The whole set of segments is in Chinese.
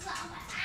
四万块。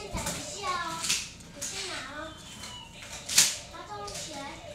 先等一下哦，你先拿哦，它动起来。